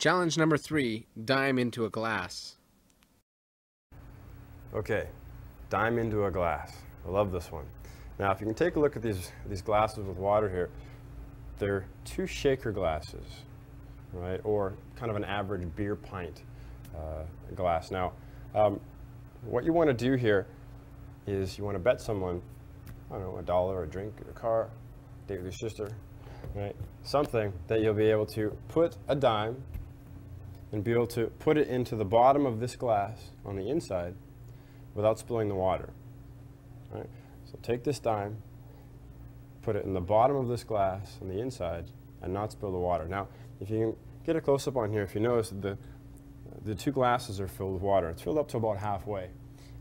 Challenge number three, dime into a glass. Okay, dime into a glass. I love this one. Now, if you can take a look at these, these glasses with water here, they're two shaker glasses, right? Or kind of an average beer pint uh, glass. Now, um, what you want to do here is you want to bet someone, I don't know, a dollar, a drink, a car, date with your sister, right? Something that you'll be able to put a dime and be able to put it into the bottom of this glass on the inside without spilling the water. Right? So take this dime, put it in the bottom of this glass on the inside, and not spill the water. Now, if you can get a close-up on here, if you notice the, the two glasses are filled with water. It's filled up to about halfway.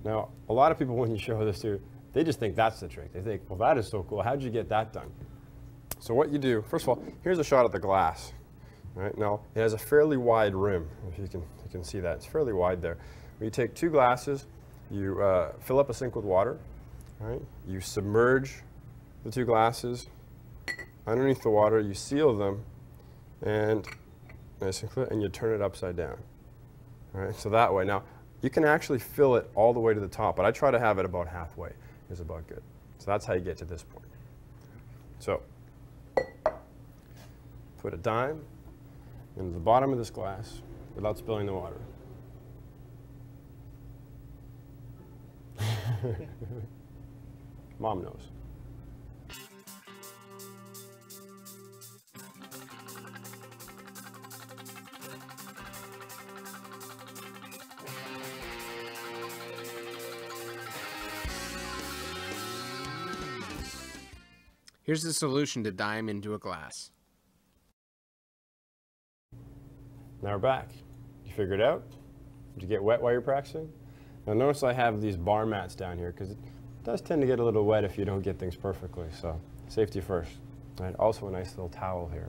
Now, a lot of people, when you show this to, they just think that's the trick. They think, well, that is so cool. How'd you get that done? So what you do, first of all, here's a shot of the glass. Right, now, it has a fairly wide rim, if you can, you can see that. It's fairly wide there. You take two glasses, you uh, fill up a sink with water, right? you submerge the two glasses underneath the water, you seal them, and nice and clear, and you turn it upside down. So that way. Now, you can actually fill it all the way to the top, but I try to have it about halfway is about good. So that's how you get to this point. So, put a dime into the bottom of this glass without spilling the water. Mom knows. Here's the solution to dime into a glass. Now we're back. You figured it out? Did you get wet while you're practicing? Now notice I have these bar mats down here because it does tend to get a little wet if you don't get things perfectly. So safety first. And also a nice little towel here.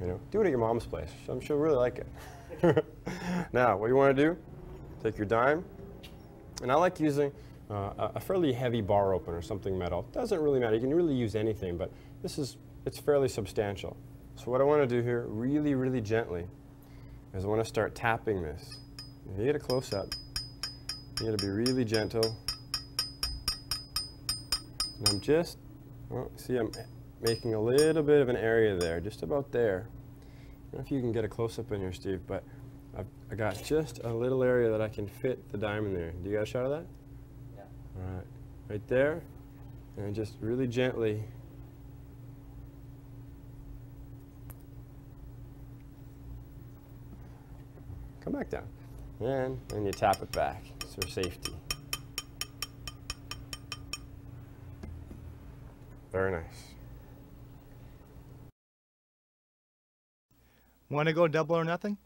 You know, do it at your mom's place. She'll really like it. now, what you want to do, take your dime, and I like using uh, a fairly heavy bar opener, or something metal. Doesn't really matter. You can really use anything, but this is, it's fairly substantial. So what I want to do here, really, really gently, is I want to start tapping this. If you get a close-up, you got to be really gentle. And I'm just, well, see I'm making a little bit of an area there, just about there. I don't know if you can get a close-up in here, Steve, but I've, I got just a little area that I can fit the diamond there. Do you got a shot of that? Yeah. All right, right there. And just really gently come back down. And then you tap it back for safety. Very nice. Want to go double or nothing?